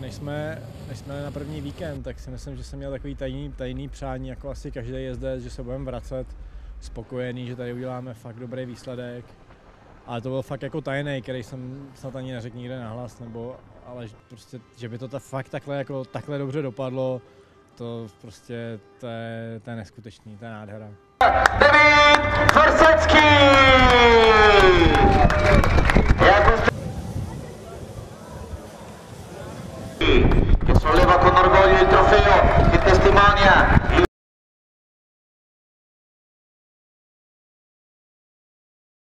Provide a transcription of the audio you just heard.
Než jsme, než jsme na první víkend, tak si myslím, že jsem měl takový tajný, tajný přání, jako asi každý jezdec, že se budeme vracet spokojený, že tady uděláme fakt dobrý výsledek. Ale to byl fakt jako tajný, který jsem snad ani neřekl nikde nahlas, nebo, ale prostě, že by to ta fakt takhle, jako, takhle dobře dopadlo, to prostě, to je, to je neskutečný, to je nádhera. David que solo va con orgullo el trofeo.